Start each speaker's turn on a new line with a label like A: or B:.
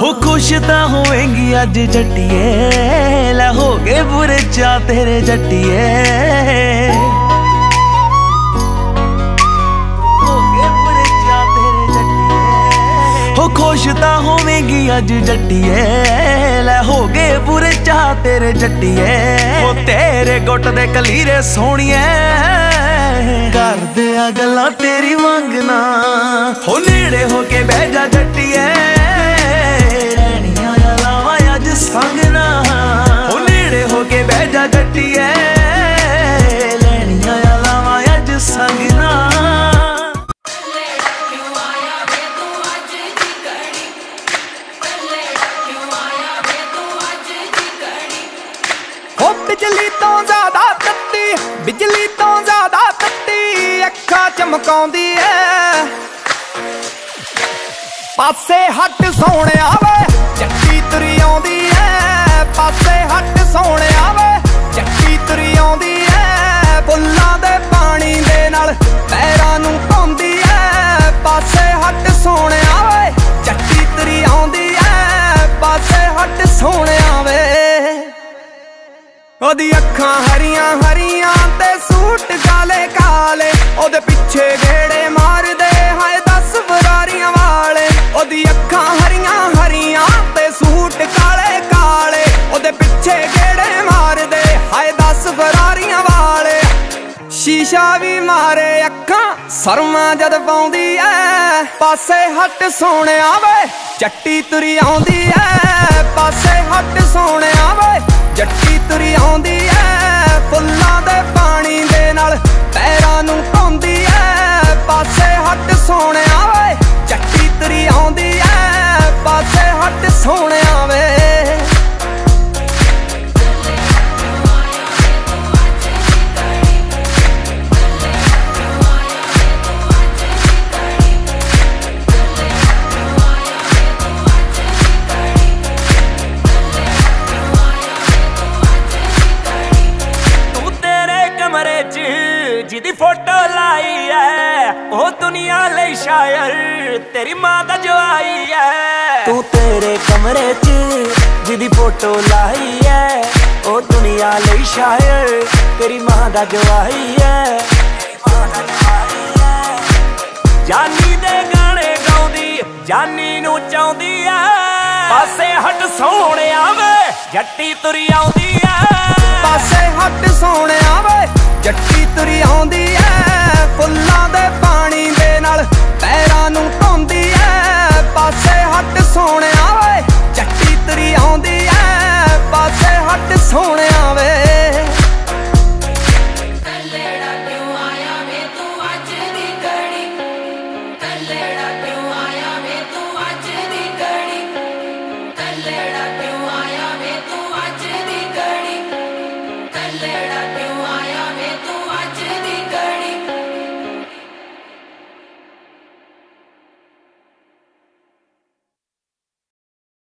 A: ਹੋ ਖੁਸ਼ ਤਾਂ ਹੋਵੇਂਗੀ ਅੱਜ ਜੱਟੀਏ ਲੈ ਹੋ ਗਏ ਬੁਰੇ ਚਾ ਤੇਰੇ ਜੱਟੀਏ ਹੋ ਖੁਸ਼ ਤਾਂ ਹੋਵੇਂਗੀ ਅੱਜ ਜੱਟੀਏ ਲੈ ਹੋ ਗਏ ਬੁਰੇ ਚਾ ਤੇਰੇ ਜੱਟੀਏ ਹੋ ਤੇਰੇ ਗੁੱਟ ਦੇ ਕਲੀਰੇ ਸੋਹਣੀਏ ਕਰਦੇ ਆ ਗੱਲਾਂ ਤੇਰੀ ਮੰਗਣਾ ਹੋ ਨੇੜੇ ਹੋ ਕੇ ਬਹਿ ਜਾ ਜੱਟੀਏ। ਰਹਿਣੀਆਂ ਲਾਵਾਂ ਅੱਜ ਸੰਗ ਨਾ। ਹੋ ਨੇੜੇ ਹੋ ਕੇ ਬਹਿ ਜਾ ਜੱਟੀਏ। ਲੈਣੀਆਂ ਲਾਵਾਂ ਅੱਜ ਸੰਗ ਨਾ।
B: ਹੋ ਬਿਜਲੀ ਤੋਂ ਬਿਜਲੀ ਤੋਂ ਜ਼ਿਆਦਾ ਤੱਤੀ ਅੱਖਾਂ ਚਮਕਾਉਂਦੀ ਐ ਪਾਸੇ ਹੱਟ ਸੋਹਣਿਆ ਵੇ ਚੱਟੀ ਤੁਰੀ ਆਉਂਦੀ ਐ ਪਾਸੇ ਹੱਟ ਸੋਹਣਿਆ ਉਹਦੀ ਅੱਖਾਂ ਹਰੀਆਂ ਹਰੀਆਂ ਤੇ ਸੂਟ ਕਾਲੇ ਕਾਲੇ। ਉਹਦੇ ਪਿੱਛੇ ਘੇੜੇ ਮਾਰਦੇ, ਹਾਏ ਦਸ ਬਰਾਰੀਆਂ ਵਾਲੇ। ਉਹਦੀ ਅੱਖਾਂ ਹਰੀਆਂ ਹਰੀਆਂ ਤੇ ਸੂਟ ਕਾਲੇ ਕਾਲੇ। ਉਹਦੇ ਪਿੱਛੇ ਘੇੜੇ ਮਾਰਦੇ, ਹਾਏ ਦਸ ਫਰਾਰੀਆਂ ਵਾਲੇ। ਸ਼ੀਸ਼ਾ ਵੀ ਮਾਰੇ ਅੱਖਾਂ, ਸਰਮਾ ਜਦ ਪਾਉਂਦੀ ਐ। ਪਾਸੇ ਹੱਟ ਸੋਹਣਿਆ ਵੇ, ਚੱਟੀ ਤੁਰੀ ਆਉਂਦੀ ਐ। ਸੋਹਣਿਆ ਵੇ
A: ਤੂੰ ਤੇਰੇ ਕਮਰੇ 'ਚ ਜਿਹਦੀ ਫੋਟੋ ਲਾਈ ਉਹ ਦੁਨੀਆ ਲਈ ਸ਼ਾਇਰ ਤੇਰੀ ਮਾਂ ਦਾ ਜਵਾਈ ਐ ਤੂੰ ਤੇਰੇ ਕਮਰੇ 'ਚ ਜਿਹਦੀ ਫੋਟੋ ਲਾਈ ਐ ਉਹ ਦੁਨੀਆ ਲਈ ਸ਼ਾਇਰ ਤੇਰੀ ਮਾਂ ਦਾ ਜਵਾਈ ਐ ਐ ਜਾਨੀ ਦੇ ਗਾਣੇ ਗਾਉਂਦੀ, ਜਾਨੀ ਨੂੰ ਚਾਹੁੰਦੀ ਐ ਪਾਸੇ ਹਟ ਸੋਹਣਿਆ ਵੇ, ਜੱਟੀ ਤੁਰੀ ਆਉਂਦੀ